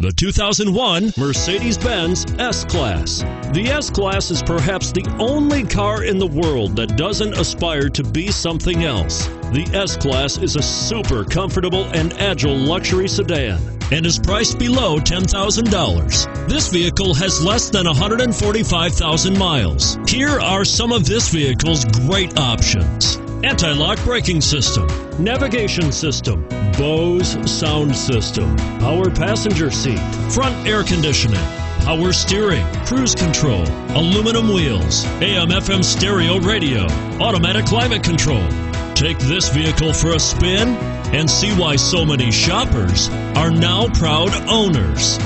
The 2001 Mercedes Benz S Class. The S Class is perhaps the only car in the world that doesn't aspire to be something else. The S Class is a super comfortable and agile luxury sedan and is priced below $10,000. This vehicle has less than 145,000 miles. Here are some of this vehicle's great options anti lock braking system, navigation system, Bose sound system, power passenger seat, front air conditioning, power steering, cruise control, aluminum wheels, AM FM stereo radio, automatic climate control. Take this vehicle for a spin and see why so many shoppers are now proud owners.